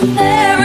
there